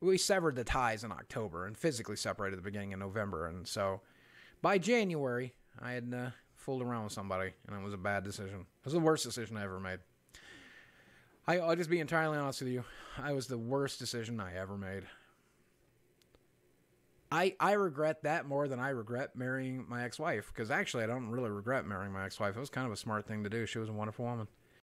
we severed the ties in October and physically separated at the beginning of November. And so by January, I had uh, fooled around with somebody, and it was a bad decision. It was the worst decision I ever made. I, I'll just be entirely honest with you. I was the worst decision I ever made. I I regret that more than I regret marrying my ex-wife because actually I don't really regret marrying my ex-wife. It was kind of a smart thing to do. She was a wonderful woman.